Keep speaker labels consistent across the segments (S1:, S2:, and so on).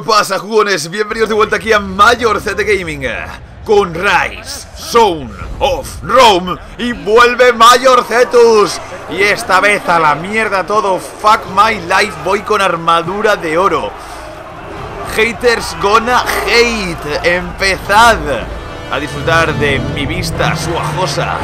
S1: ¿Qué pasa, jugones? Bienvenidos de vuelta aquí a Mayor ZT Gaming con Rise, Zone of Rome y vuelve Mayor Zetus. Y esta vez a la mierda todo, fuck my life, voy con armadura de oro. Haters gonna hate, empezad a disfrutar de mi vista suajosa.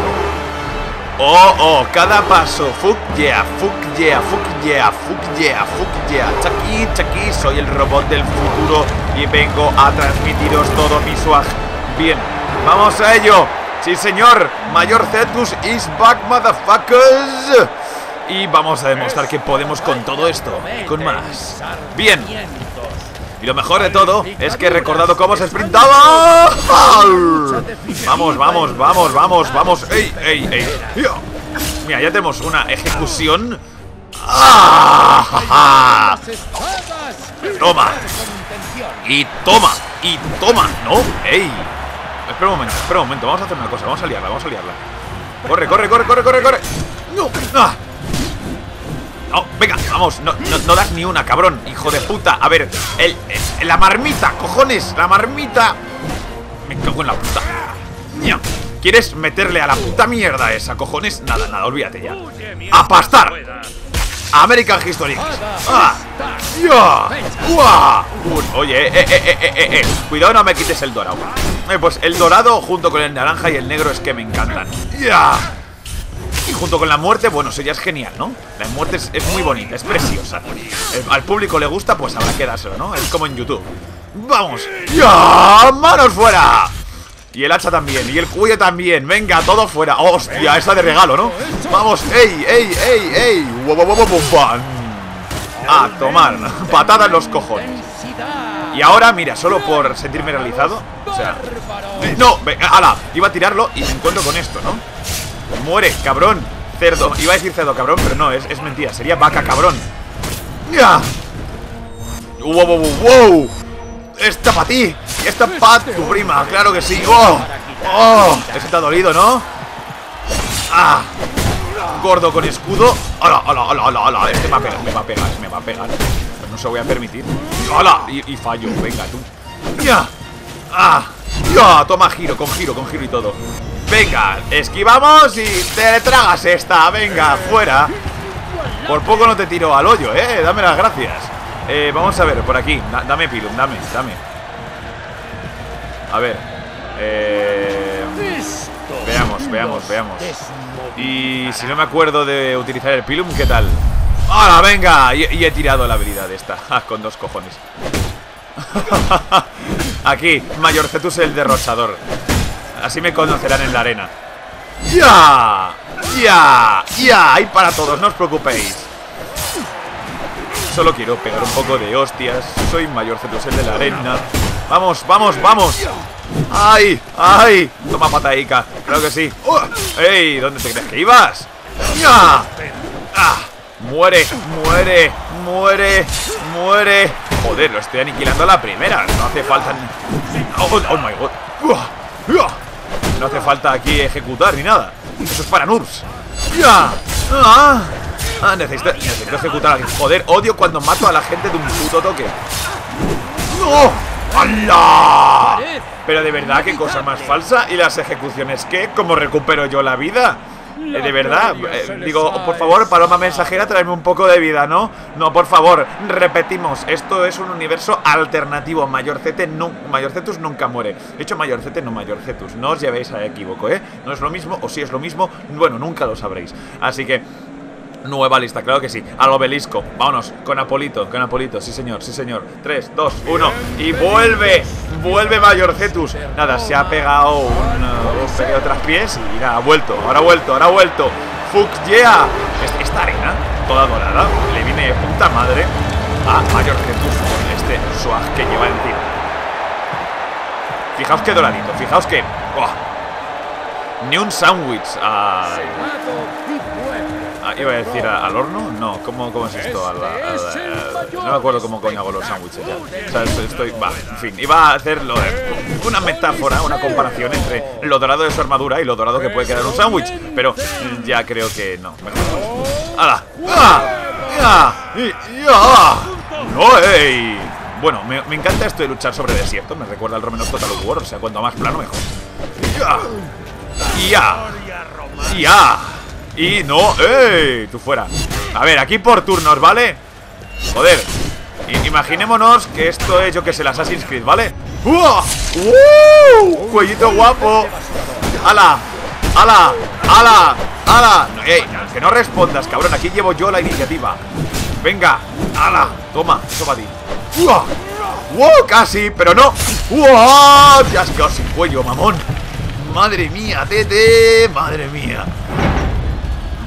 S1: Oh, oh, cada paso, fuck yeah, fuck yeah, fuck yeah, fuck yeah, fuck yeah. Chucky, Chucky, soy el robot del futuro y vengo a transmitiros todo mi swag. Bien, vamos a ello. Sí señor, Mayor Cetus is back, motherfuckers. Y vamos a demostrar que podemos con todo esto con más. Bien y lo mejor de todo es que he recordado cómo se sprintaba. Vamos, vamos, vamos, vamos, vamos. ¡Ey, ey, ey! Mira, ya tenemos una ejecución. ¡Ah! Toma. Y toma. Y toma. No. ¡Ey! Espera un momento, espera un momento. Vamos a hacer una cosa. Vamos a liarla, vamos a liarla. Corre, corre, corre, corre, corre, corre. No. ¡Ah! Venga, vamos, no, no, das ni una, cabrón Hijo de puta, a ver el, La marmita, cojones, la marmita Me cago en la puta ¿Quieres meterle a la puta mierda esa, cojones? Nada, nada, olvídate ya ¡A pastar! American History ¡Ah! ¡Ya! Oye, eh, eh, eh, eh, eh, eh, Cuidado, no me quites el dorado eh, Pues el dorado junto con el naranja y el negro es que me encantan ¡Ya! Junto con la muerte, bueno, eso ya es genial, ¿no? La muerte es, muy bonita, es preciosa eh, Al público le gusta, pues habrá que dárselo, ¿no? Es como en YouTube ¡Vamos! ¡Ya! ¡Manos fuera! Y el hacha también, y el cuello también Venga, todo fuera ¡Hostia! Esa de regalo, ¿no? ¡Vamos! ¡Ey, ey, ey, ey! ¡A tomar! Patada en los cojones Y ahora, mira, solo por sentirme realizado O sea... ¡No! ¡Hala! Iba a tirarlo y me encuentro con esto, ¿no? Muere, cabrón Cerdo, iba a decir cerdo, cabrón, pero no, es, es mentira Sería vaca, cabrón ¡Ya! ¡Wow, wow, wow! ¡Esta para ti! ¡Esta para tu prima! ¡Claro que sí! ¡Oh! ¡Oh! Ese ha dolido, ¿no? ¡Ah! Gordo con escudo ¡Hala, hala, hala, hala! hala! Este va a pegar, me va a pegar, me va a pegar Pues no se lo voy a permitir ¡Hala! Y, y fallo, venga tú ¡Ya! ¡Ah! ¡Ya! Toma giro, con giro, con giro y todo. Venga, esquivamos y te tragas esta. Venga, fuera. Por poco no te tiro al hoyo, eh. Dame las gracias. Eh, Vamos a ver, por aquí. Dame pilum, dame, dame. A ver. Eh, Veamos, veamos, veamos. Y si no me acuerdo de utilizar el pilum, ¿qué tal? ¡Hala, venga! Y, he tirado la habilidad esta Con dos cojones Aquí, Mayor Cetus el derrochador Así me conocerán en la arena ¡Ya! ¡Ya! ¡Ya! Hay para todos, no os preocupéis Solo quiero pegar un poco de hostias Soy mayor el de la arena Vamos, vamos, vamos ¡Ay! ¡Ay! Toma pataica Creo que sí ¡Ey! ¿Dónde te crees que ibas? ¡Ya! ¡Ah! ¡Muere! ¡Muere! ¡Muere! ¡Muere! Joder, lo estoy aniquilando a la primera No hace falta ni... ¡Oh, oh my god! No hace falta aquí ejecutar ni nada. Eso es para noobs. ¡Ya! ¡Ah! ah necesito, necesito ejecutar a alguien. Joder, odio cuando mato a la gente de un puto toque. ¡No! ¡Hala! Pero de verdad, qué cosa más falsa. ¿Y las ejecuciones qué? ¿Cómo recupero yo la vida? Eh, de verdad, eh, digo, por favor, paloma mensajera, traeme un poco de vida, ¿no? No, por favor, repetimos, esto es un universo alternativo. Mayor Z, no, Mayor Cetus nunca muere. De hecho, Mayor Z, no Mayor Cetus. No os llevéis a equivoco, ¿eh? No es lo mismo, o si es lo mismo, bueno, nunca lo sabréis. Así que Nueva lista, claro que sí. Al obelisco. Vámonos. Con Apolito, con Apolito. Sí, señor, sí, señor. 3, 2, 1. Y vuelve. Vuelve Mayor Cetus. Nada, se ha pegado un, un pequeño traspiés y nada, ha vuelto. Ahora ha vuelto, ahora ha vuelto. Fuck yeah. Esta arena, toda dorada, le viene de puta madre a Mayor Cetus con este swag que lleva encima. Fijaos que doradito, fijaos que. Ni un sándwich. Ah, iba a decir al horno, no, ¿cómo, cómo es esto? no me acuerdo cómo coño hago los sándwiches ya. O sea, estoy, va, en fin, iba a hacer una metáfora, una comparación entre lo dorado de su armadura y lo dorado que puede quedar un sándwich, pero ya creo que no. ¡Hala! ¡Ah! ¡No, ey! Bueno, me, me encanta esto de luchar sobre desierto. Me recuerda al Romenos Total War. O sea, cuanto más plano, mejor. ¡Ya! ¡Ya! ¡Ya! Y no, ¡ey! Tú fuera A ver, aquí por turnos, ¿vale? Joder Imaginémonos que esto es, yo que sé, el Assassin's Creed, ¿vale? ¡Uh! ¡Uh! Cuellito guapo ¡Hala! ¡Hala! ¡Hala! ¡Hala! ¡Ey! Que no respondas, cabrón Aquí llevo yo la iniciativa Venga ¡Hala! Toma, eso para ti ¡Uh! ¡Uh! Casi, pero no ¡Uh! Ya has quedado sin cuello, mamón Madre mía, tete Madre mía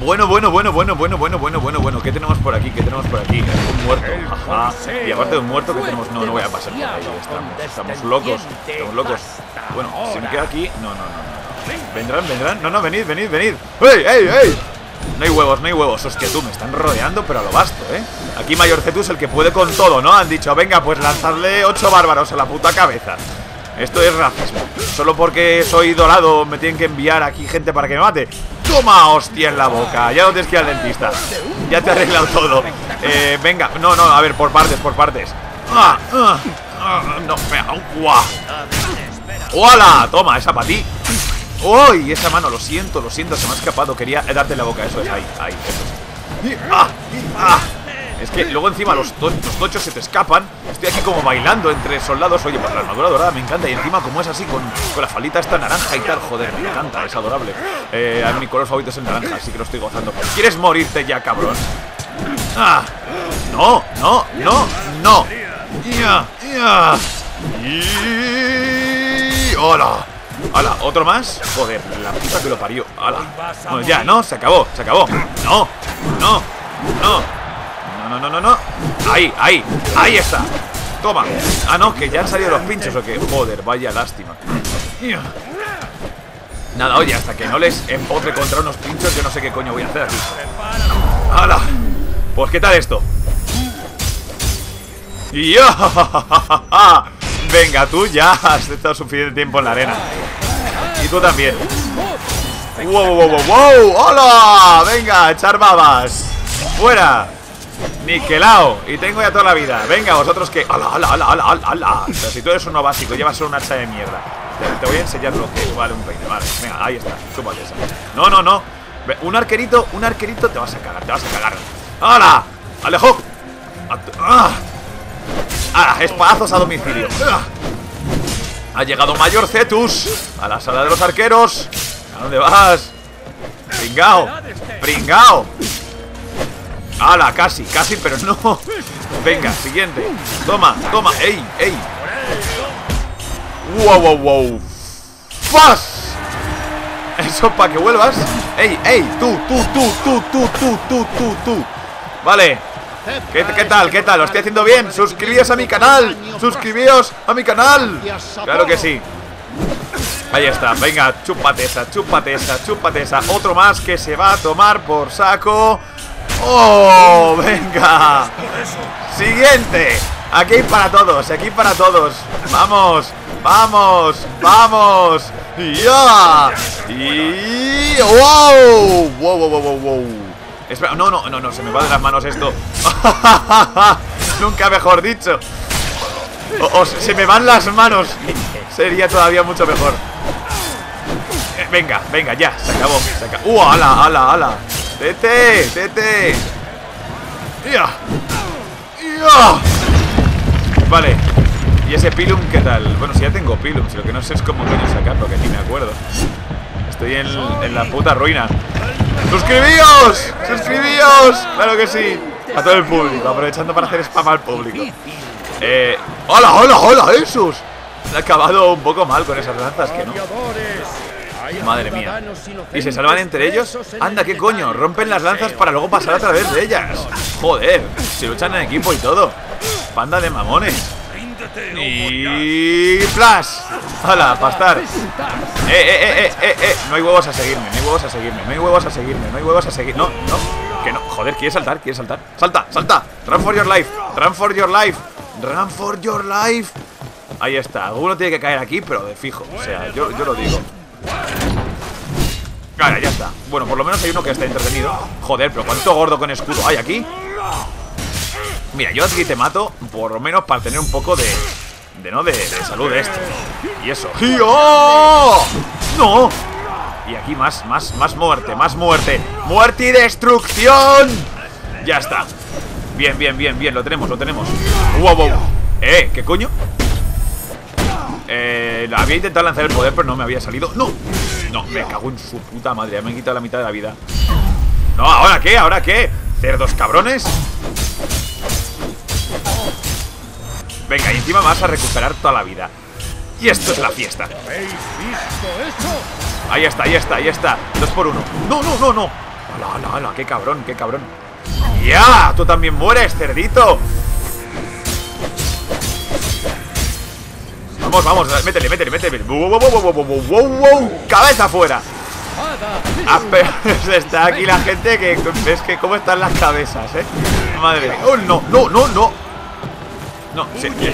S1: bueno, bueno, bueno, bueno, bueno, bueno, bueno, bueno, bueno. ¿Qué tenemos por aquí? ¿Qué tenemos por aquí? Un muerto. Ajá. Y aparte de un muerto, ¿qué tenemos? No, no voy a pasar por ahí. Estamos, estamos locos. Estamos locos. Bueno, si me queda aquí. No, no, no. ¿Vendrán, vendrán? No, no, venid, venid, venid. ¡Ey, ey, ey! No hay huevos, no hay huevos. Hostia, tú, me están rodeando, pero a lo basto, ¿eh? Aquí Mayor Cetus el que puede con todo, ¿no? Han dicho, venga, pues lanzarle ocho bárbaros a la puta cabeza. Esto es racismo. Solo porque soy dorado me tienen que enviar aquí gente para que me mate. Toma, hostia, en la boca. Ya no tienes que al dentista. Ya te he arreglado todo. Eh, venga, no, no, a ver, por partes, por partes. Ah, ah, ah, no, guau. ¡Hola! Toma, esa para ti. ¡Uy! Esa mano, lo siento, lo siento, se me ha escapado. Quería darte la boca, eso es, ahí, ahí. ¡Ah! ¡Ah! Es que luego encima los, los tochos se te escapan Estoy aquí como bailando entre soldados Oye, pues la armadura dorada me encanta Y encima como es así, con, con la falita esta naranja y tal Joder, me encanta, es adorable eh, Mi color favorito es el naranja, así que lo estoy gozando ¿Quieres morirte ya, cabrón? ¡Ah! ¡No! ¡No! ¡No! ¡No! ¡Ya! ¡Ya! ¡Hola! ¡Hala! ¿Otro más? Joder, la puta que lo parió ¡Hala! Ya, ¿no? Se acabó, se acabó ¡No! ¡No! ¡No! No, no, no, no Ahí, ahí, ahí está Toma Ah, no, que ya han salido los pinchos o que Joder, vaya lástima Nada, oye, hasta que no les empotre contra unos pinchos Yo no sé qué coño voy a hacer aquí ¡Hala! Pues, ¿qué tal esto? ¡Ya! Venga, tú ya has estado suficiente tiempo en la arena Y tú también ¡Wow, wow, wow, wow! ¡Hola! Venga, echar babas ¡Fuera! Niquelao. Y tengo ya toda la vida. Venga, vosotros que. ¡Hala, hala, hala, hala, hala! Pero si tú eres uno básico, llevas solo un hacha de mierda. Te, voy a enseñar lo que vale un peine. Vale, venga, ahí está. Esa. No, no, no. Un arquerito, un arquerito te vas a cagar, te vas a cagar. ¡Hala! ¡Alejo! ¡Ah! ¡Ah! Espadazos a domicilio. ¡Ah! Ha llegado Mayor Cetus a la sala de los arqueros. ¿A dónde vas? Pringao. Pringao. ¡Hala! Casi, casi, pero no. Venga, siguiente. Toma, toma, ey, ey. Wow, wow, wow. ¡Fas! Eso para que vuelvas. Ey, ey, tú, tú, tú, tú, tú, tú, tú, tú, tú. Vale. ¿Qué, ¿Qué, tal? ¿Qué tal? ¿Lo estoy haciendo bien? Suscribíos a mi canal. Suscribíos a mi canal. Claro que sí. Ahí está, venga, chúpate esa, chúpate esa, chúpate esa. Otro más que se va a tomar por saco ¡Oh! ¡Venga! Siguiente. Aquí para todos, aquí para todos. Vamos, vamos, vamos. ¡Ya! Y... ¡Wow! ¡Wow, wow, wow, wow! Espera, no, no, no, no, se me va de las manos esto. Nunca mejor dicho. O, se me van las manos. Sería todavía mucho mejor. Eh, venga, venga, ya, se acabó. Se acabó. ¡Uh, ala, ala, ala! ¡Tete! ¡Tete! ¡Ya! ¡Ya! Vale ¿Y ese Pilum qué tal? Bueno, si ya tengo Pilum Si lo que no sé es cómo coño sacarlo Que ni me acuerdo Estoy en, en la puta ruina ¡Suscribíos! ¡Suscribíos! ¡Claro que sí! A todo el público Aprovechando para hacer spam al público Eh... ¡Hola, hola, hola! ¡Esos! He acabado un poco mal con esas lanzas que no Madre mía. ¿Y se salvan entre ellos? Anda, ¿qué coño? Rompen las lanzas para luego pasar a través de ellas. Joder, se luchan en equipo y todo. Panda de mamones. Y... ¡Flash! ¡Hala, pastar! ¡Eh, eh, eh, eh, eh, eh! No hay huevos a seguirme, no hay huevos a seguirme, no hay huevos a seguirme, no hay huevos a seguir... No, no, que no. Joder, quiere saltar, quiere saltar. ¡Salta, salta! ¡Run for your life! ¡Run for your life! ¡Run for your life! Ahí está, alguno tiene que caer aquí, pero de fijo. O sea, yo, yo lo digo. Vale, ya está Bueno, por lo menos hay uno que está entretenido Joder, pero ¿cuánto gordo con escudo hay aquí? Mira, yo aquí te mato, por lo menos para tener un poco de... De, ¿no? De, de salud de esto. Y eso. ¡Y ¡Oh! ¡No! Y aquí más, más, más muerte, más muerte. ¡Muerte y destrucción! Ya está. Bien, bien, bien, bien, lo tenemos, lo tenemos. ¡Wow, wow! ¡Eh! ¿Qué coño? Eh, había intentado lanzar el poder, pero no me había salido. ¡No! No, me cago en su puta madre. Me han quitado la mitad de la vida. No, ¿ahora qué? ¿Ahora qué? ¿Cerdos cabrones? Venga, y encima vas a recuperar toda la vida. Y esto es la fiesta. Ahí está, ahí está, ahí está. Dos por uno. No, no, no, no. Hola, hola, hola. Qué cabrón, qué cabrón. ¡Ya! Tú también mueres, cerdito. Vamos, vamos, métele, métele, métele. ¡Wow, wow, wow, wow! ¡Cabeza afuera! Está aquí la gente que ves que cómo están las cabezas, ¿eh? Madre mía. ¡Oh, no, no, no, no! No,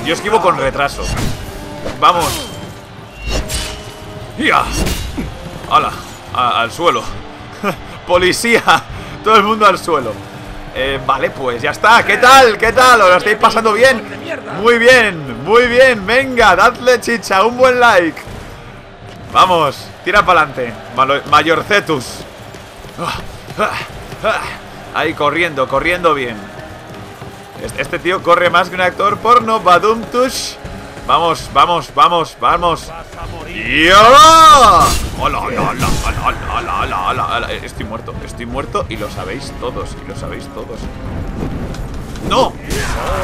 S1: yo esquivo con retraso. Vamos. ¡Ya! ¡Hala! al suelo. ¡Policía! Todo el mundo al suelo. Eh, vale, pues ya está. ¿Qué tal? ¿Qué tal? ¿Os lo estáis pasando bien? Muy bien, muy bien. Venga, dadle chicha, un buen like. Vamos, tira para adelante. Mayorcetus. Ahí corriendo, corriendo bien. Este, este tío corre más que un actor porno. Badumtush. Vamos, vamos, vamos, vamos. ¡Hola! ¡Hola, hola, hola, hola, hola, Estoy muerto, estoy muerto y lo sabéis todos, y lo sabéis todos. ¡No!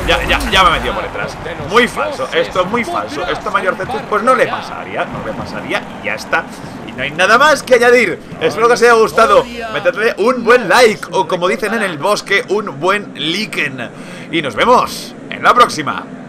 S1: Ya, ya, ya me he metido por detrás. Muy falso, esto es muy falso. Esto Mayor Cetus pues no le pasaría, no le pasaría y ya está. Y no hay nada más que añadir. Espero que os haya gustado. Metedle un buen like o como dicen en el bosque, un buen liken. Y nos vemos en la próxima.